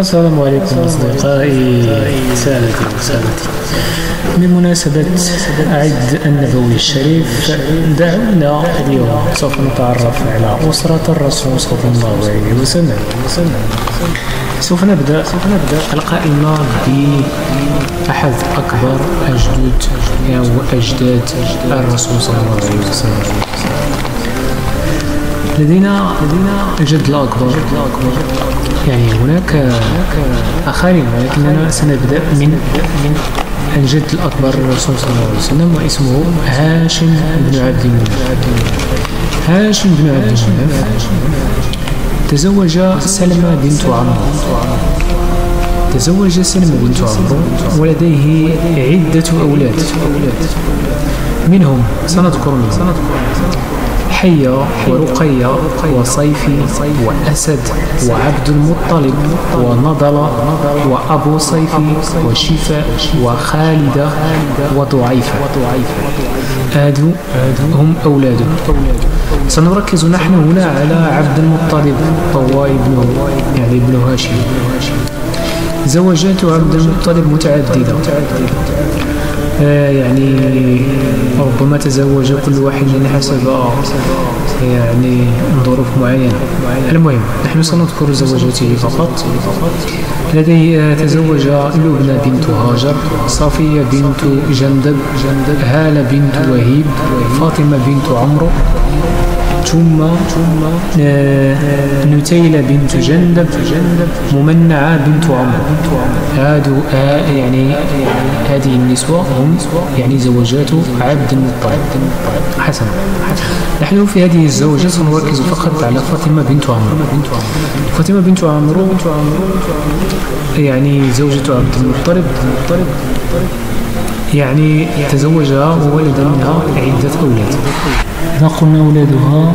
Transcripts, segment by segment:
السلام عليكم أصدقائي. سادتي وسادتي. بمناسبة عيد النبوي الشريف دعونا اليوم سوف نتعرف على أسرة الرسول صلى الله عليه وسلم. سوف نبدأ سوف نبدأ القائمة بأحد أكبر أجدود أو أجداد الرسول صلى الله عليه وسلم. لدينا لدينا الجد الأكبر. يعني هناك آخرين ولكننا سنبدأ من الجد الأكبر للرسول صلى الله عليه وسلم واسمه هاشم بن عبد المناف هاشم بن عبد المناف تزوج سلمى بنت عمرو. تزوج سلمى بنت عمرو ولديه عدة أولاد. منهم سنذكر منهم. حية ورقية وصيفي وأسد وعبد المطلب ونضل وأبو صيفي وشفاء وخالدة وضعيفة. هادو هم أولاده سنركز نحن هنا على عبد المطلب هو ابنه يعني ابن هاشم. زوجات عبد المطلب متعددة. آه يعني ربما تزوج كل واحد من حسب يعني ظروف معينة. المهم نحن سنذكر زوجاته فقط. لديه تزوج لبنى بنت هاجر صفية بنت جندب هالة بنت وهيب فاطمة بنت عمرو. ثم نتيلة بنت جندب ممنعة بنت عمرو هادو يعني هذه النسوة هم يعني زوجات عبد المطلب. حسنا نحن في هذه الزوجة سنركز فقط على فاطمة بنت عمرو. فاطمة بنت عمرو يعني زوجة عبد المطلب. يعني تزوجها وولد منها عدة أولاد. إذا قلنا أولادها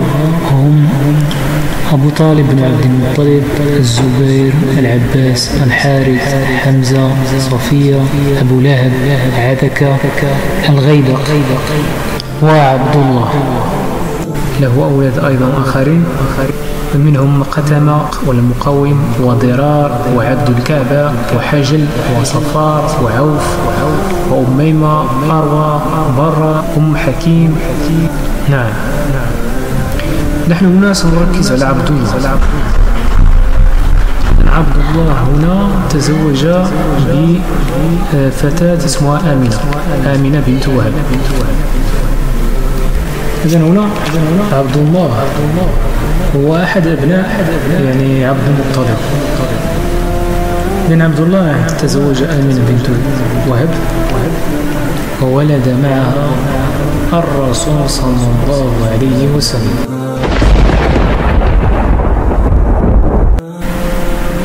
هم أبو طالب بن عبد المطلب الزبير العباس الحارث حمزة صفية أبو لهب عتكة الغيبة وعبد الله. له أولاد أيضا آخرين. منهم قتمة والمقوم وضرار وعبد الكعبة وحجل وصفار وعوف وأميمة أروى برة أم حكيم. نعم. نحن هنا سنركز على عبد الله. عبد الله هنا تزوج بفتاة اسمها آمنة. آمنة بنت وهب. إذن هنا عبد الله. هو أحد أبناء يعني عبد المطلب. لأن عبد الله تزوج آمنة بنت وهب. وولد معها الرسول صلى الله عليه وسلم.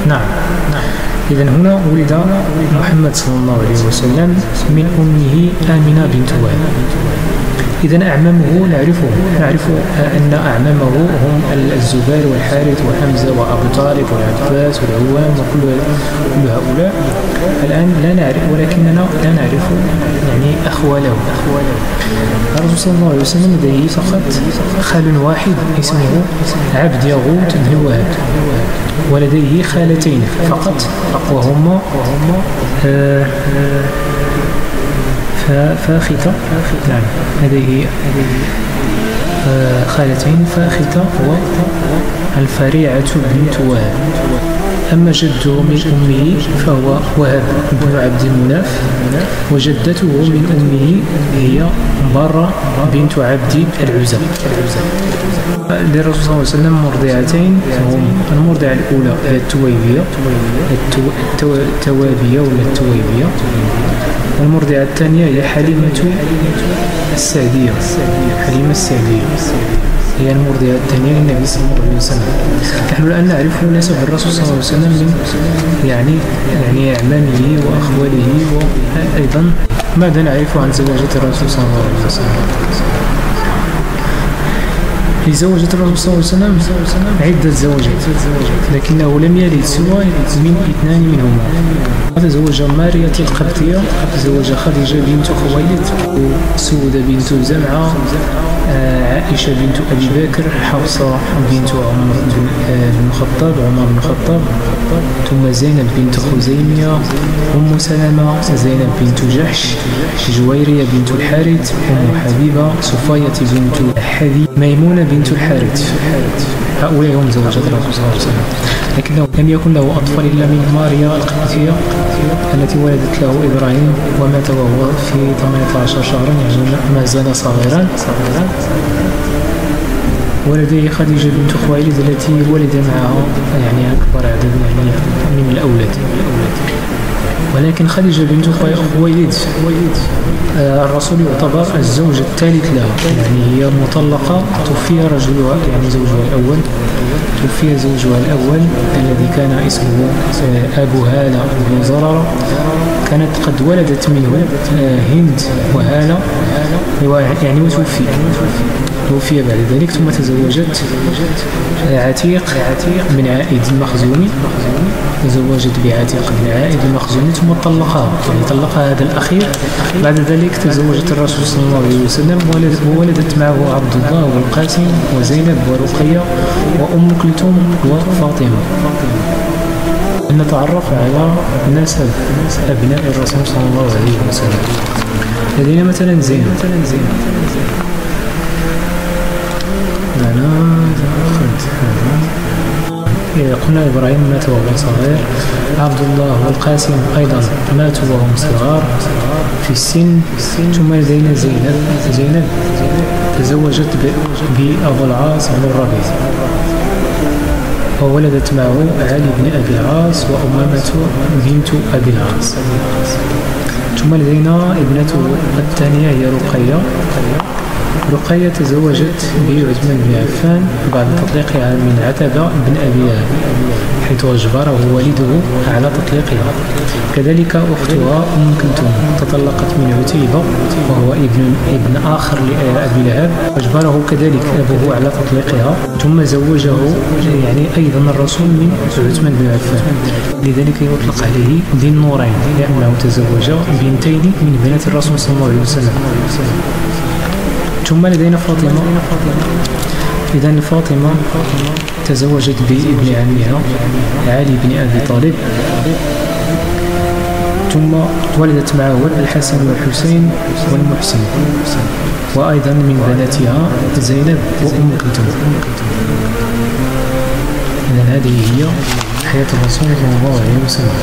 نعم. إذا هنا ولد محمد صلى الله عليه وسلم من أمه آمنة بنت وهب إذا أعمامه نعرفه. نعرف أن أعمامه هم الزبير والحارث وحمزة وأبو طالب والعباس والعوام وكل كل هؤلاء. الآن لا نعرف ولكننا لا نعرف يعني أخواله الرسول صلى الله عليه وسلم لديه فقط خال واحد اسمه عبد يغوت بن وهب ولديه خالتين فقط. وهما آه فاخته نعم. لديه خالتين فاخته والفريعة بنت وهب. أما جده من أمه فهو وهب بن عبد المناف وجدته من أمه هي برة بنت عبد العزى. للرسول صلى الله عليه وسلم مرضعتين هم المرضعة الأولى هي التويبية التوابية ولا التويبية؟ والمرضعة الثانية هي حليمة السعدية. حليمة السعدية. هي المرضعة الثانية للنبي صلى الله عليه وسلم. نحن الآن نعرف نسب الرسول صلى الله عليه وسلم من يعني يعني أعمامه وأخواله وأيضا ماذا نعرف عن زواجة الرسول صلى الله عليه وسلم؟ لزوجة الرسول صلى الله عليه وسلم عدة زوجات. لكنه لم يلد سوى من اثنان منهما. تزوج مارية القبطية تزوج خديجة بنت خويلد سودة بنت زمعة عائشة بنت أبي بكر حفصة بنت عمر بن الخطاب عمر بن الخطاب ثم زينب بنت خزيمية أم سلمة زينب بنت جحش جويرية بنت الحارث أم حبيبة صفية بنت حذي ميمونة بنت الحارث. هؤلاء هم زوجات الرسول صلى الله عليه وسلم. لكنه لم يكن له أطفال إلا من ماريا القبطية التي ولدت له إبراهيم ومات وهو في 18 شهرا يعني ما زال صغيرا. ولديه خديجة بنت خويلد التي ولد معها يعني أكبر عدد يعني من الأولاد. ولكن خديجة بنت خويلد الرسول يعتبر الزوج الثالث لها. يعني هي مطلقة توفي رجلها يعني زوجها الأول. توفي زوجها الأول الذي كان اسمه آه، أبو هالة بن زرارة كانت قد ولدت منه آه، هند وهالة. يعني وتوفي توفي بعد ذلك ثم تزوجت عتيق بن عائد المخزومي. تزوجت بعتيق بن عائد المخزومي ثم طلقها يعني طلقها هذا الأخير. بعد ذلك تزوجت الرسول صلى الله عليه وسلم وولدت معه عبد الله والقاسم وزينب ورقية وأم كلثوم وفاطمة. نتعرف على نسب أبناء الرسول صلى الله عليه وسلم. لدينا مثلا زينب. قلنا إبراهيم مات وهو صغير عبد الله والقاسم أيضا ماتوا وهم صغار. في السن ثم لدينا زينب. زينب تزوجت بأبو العاص بن الربيع. وولدت معه علي بن أبي العاص وأمامة بنت أبي العاص. ثم لدينا ابنته الثانية هي رقية. رقية تزوجت بعثمان بن عفان بعد تطليقها من عتبة بن أبي حيث أجبره والده على تطليقها. كذلك أختها أم كلثوم تطلقت من عتيبة وهو ابن ابن آخر لأبي لهب. أجبره كذلك أبوه على تطليقها ثم زوجه يعني أيضا الرسول من عثمان بن عفان. لذلك يطلق عليه ذي النورين لأنه تزوج بنتين من بنات الرسول صلى الله عليه وسلم. ثم لدينا فاطمة. إذا فاطمة تزوجت بابن عمها علي بن أبي طالب. ثم ولدت معه الحسن والحسين والمحسن. وأيضا من بناتها زينب وأم كلثوم. إذا هذه هي حياة الرسول صلى الله عليه وسلم.